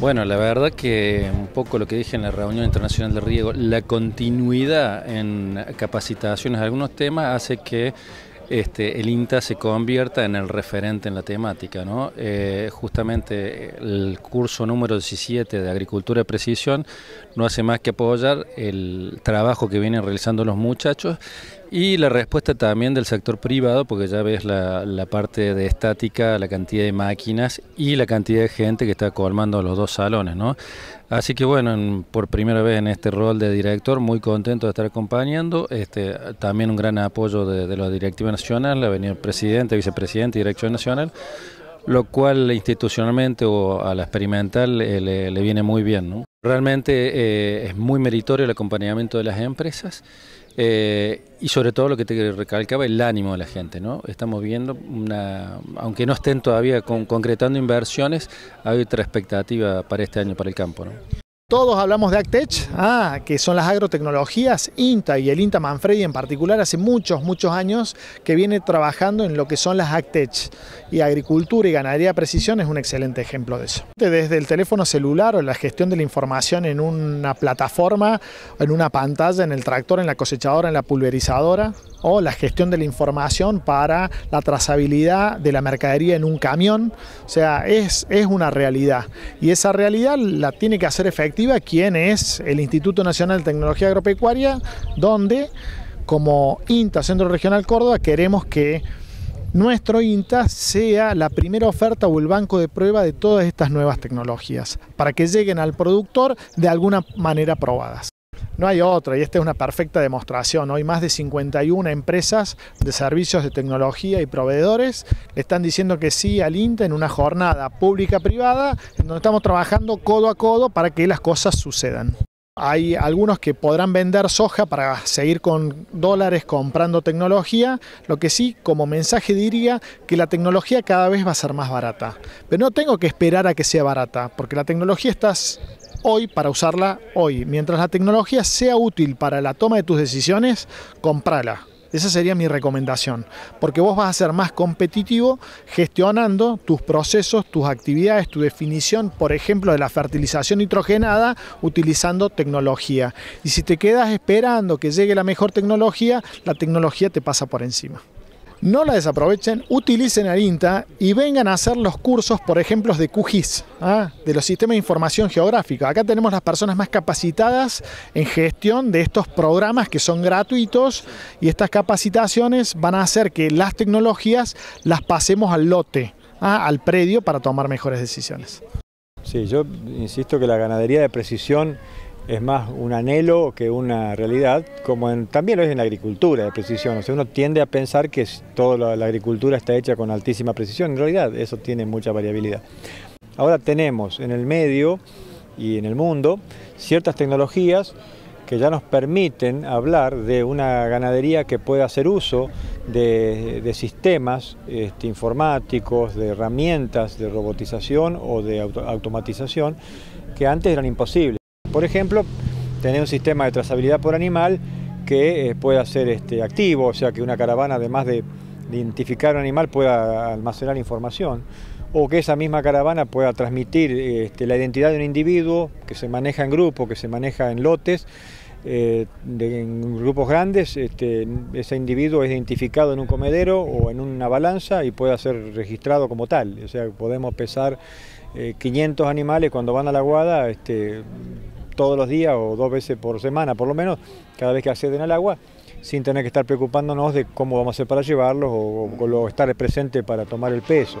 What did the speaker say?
Bueno, la verdad que un poco lo que dije en la reunión internacional de riego, la continuidad en capacitaciones de algunos temas hace que este, el INTA se convierta en el referente en la temática. ¿no? Eh, justamente el curso número 17 de Agricultura de Precisión no hace más que apoyar el trabajo que vienen realizando los muchachos y la respuesta también del sector privado, porque ya ves la, parte de estática, la cantidad de máquinas y la cantidad de gente que está colmando los dos salones. ¿no? Así que bueno, por primera vez en este rol de director, muy contento de estar acompañando. Este, también un gran apoyo de, de la directiva nacional, ha venido el presidente, vicepresidente y dirección nacional lo cual institucionalmente o a la experimental eh, le, le, viene muy bien. ¿no? Realmente eh, es muy meritorio el acompañamiento de las empresas eh, y sobre todo lo que te recalcaba, el ánimo de la gente. ¿no? Estamos viendo, una, aunque no estén todavía con, concretando inversiones, hay otra expectativa para este año para el campo. ¿no? Todos hablamos de Actech, ah, que son las agrotecnologías, INTA y el INTA Manfredi en particular, hace muchos, muchos años que viene trabajando en lo que son las Actech. Y agricultura y ganadería de precisión es un excelente ejemplo de eso. Desde el teléfono celular o la gestión de la información en una plataforma, en una pantalla, en el tractor, en la cosechadora, en la pulverizadora, o la gestión de la información para la trazabilidad de la mercadería en un camión. O sea, es, es una realidad. Y esa realidad la tiene que hacer efectiva quien es el Instituto Nacional de Tecnología Agropecuaria, donde como INTA Centro Regional Córdoba queremos que nuestro INTA sea la primera oferta o el banco de prueba de todas estas nuevas tecnologías, para que lleguen al productor de alguna manera probadas. No hay otra, y esta es una perfecta demostración. Hoy más de 51 empresas de servicios de tecnología y proveedores están diciendo que sí al INTA en una jornada pública-privada, en donde estamos trabajando codo a codo para que las cosas sucedan. Hay algunos que podrán vender soja para seguir con dólares comprando tecnología, lo que sí, como mensaje diría que la tecnología cada vez va a ser más barata. Pero no tengo que esperar a que sea barata, porque la tecnología está hoy para usarla hoy. Mientras la tecnología sea útil para la toma de tus decisiones, comprala. Esa sería mi recomendación, porque vos vas a ser más competitivo gestionando tus procesos, tus actividades, tu definición, por ejemplo, de la fertilización nitrogenada utilizando tecnología. Y si te quedas esperando que llegue la mejor tecnología, la tecnología te pasa por encima no la desaprovechen, utilicen el INTA y vengan a hacer los cursos, por ejemplo, de QGIS, ¿ah? de los sistemas de información geográfica. Acá tenemos las personas más capacitadas en gestión de estos programas que son gratuitos y estas capacitaciones van a hacer que las tecnologías las pasemos al lote, ¿ah? al predio para tomar mejores decisiones. Sí, yo insisto que la ganadería de precisión es más un anhelo que una realidad, como también lo es en la agricultura de precisión. O sea, uno tiende a pensar que toda la, agricultura está hecha con altísima precisión, en realidad eso tiene mucha variabilidad. Ahora tenemos en el medio y en el mundo ciertas tecnologías que ya nos permiten hablar de una ganadería que pueda hacer uso de, sistemas este, informáticos, de herramientas de robotización o de automatización que antes eran imposibles. Por ejemplo, tener un sistema de trazabilidad por animal que eh, pueda ser este, activo, o sea que una caravana además de, identificar un animal pueda almacenar información o que esa misma caravana pueda transmitir este, la identidad de un individuo que se maneja en grupo, que se maneja en lotes, eh, en grupos grandes, este, ese individuo es identificado en un comedero o en una balanza y pueda ser registrado como tal. O sea, podemos pesar 500 eh, animales cuando van a la guada, este, todos los días o dos veces por semana por lo menos, cada vez que acceden al agua, sin tener que estar preocupándonos de cómo vamos a hacer para llevarlos o, o estar presente para tomar el peso.